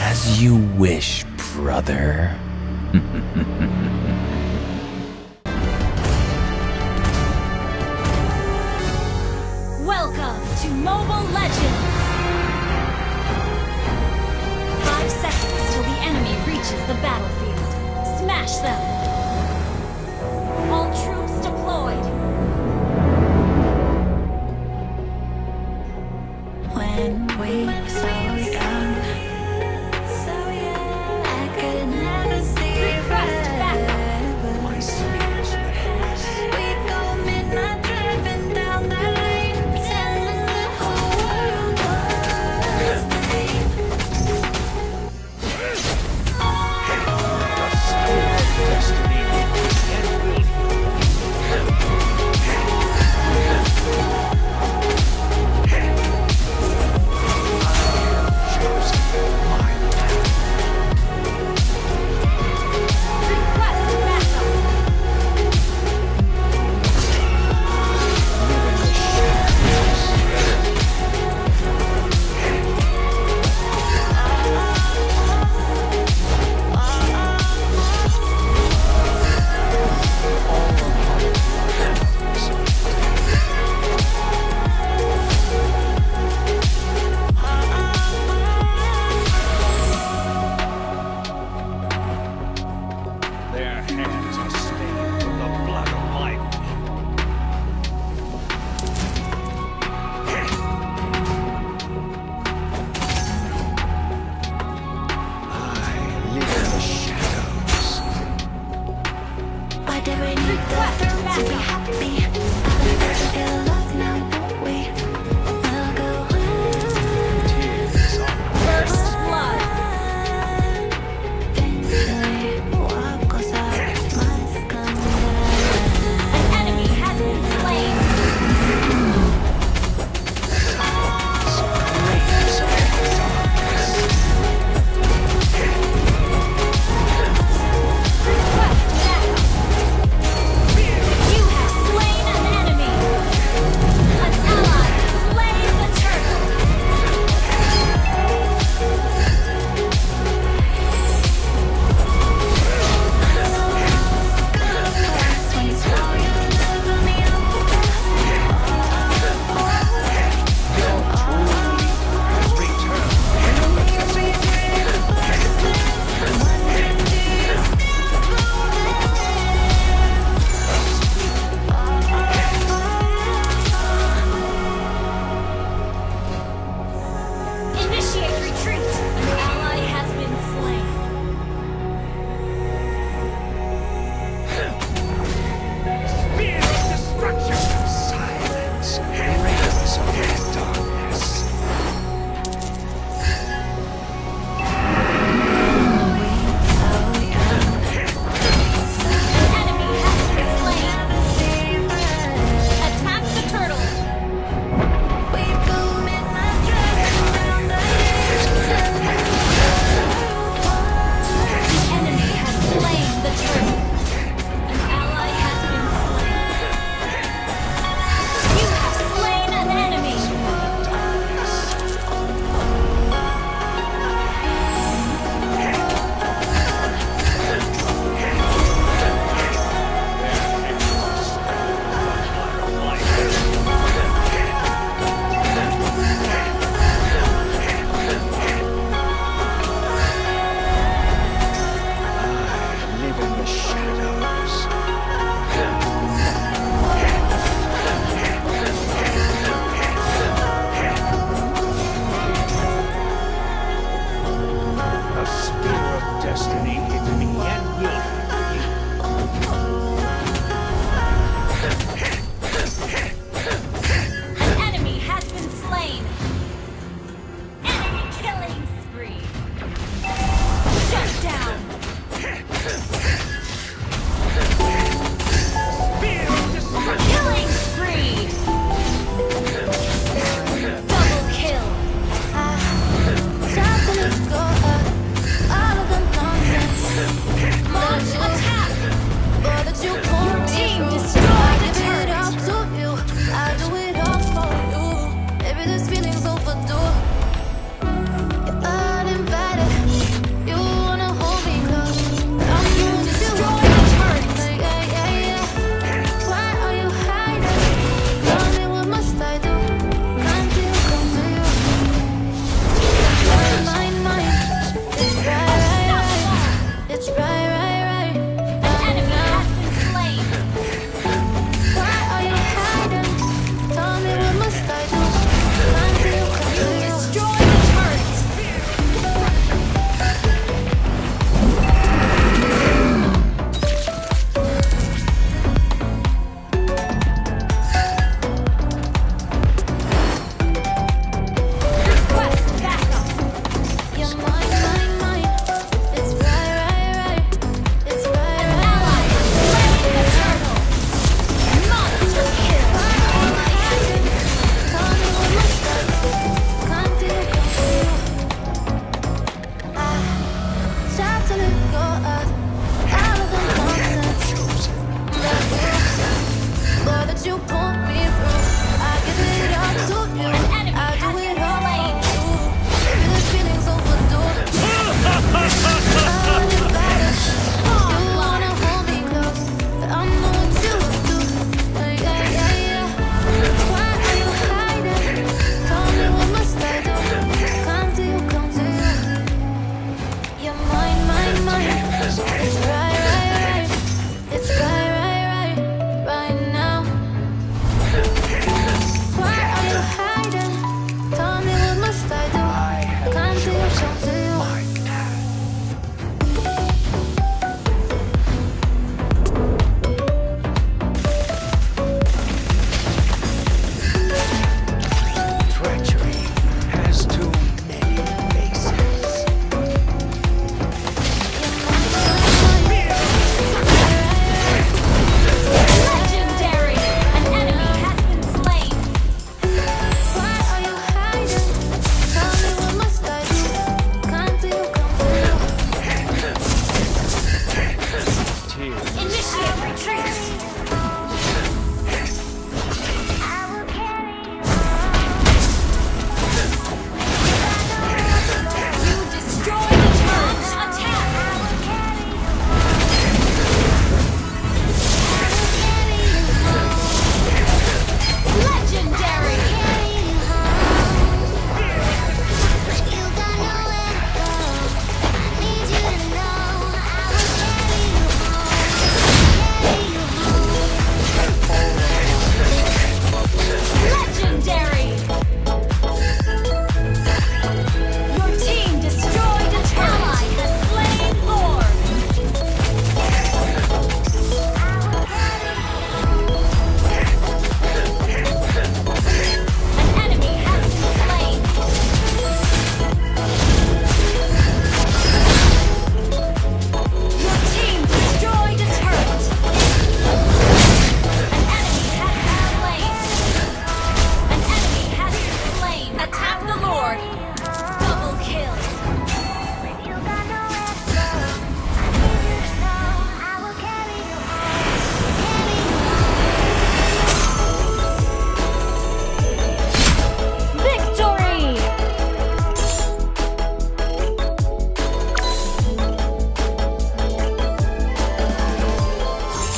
As you wish, brother. Welcome to Mobile Legends!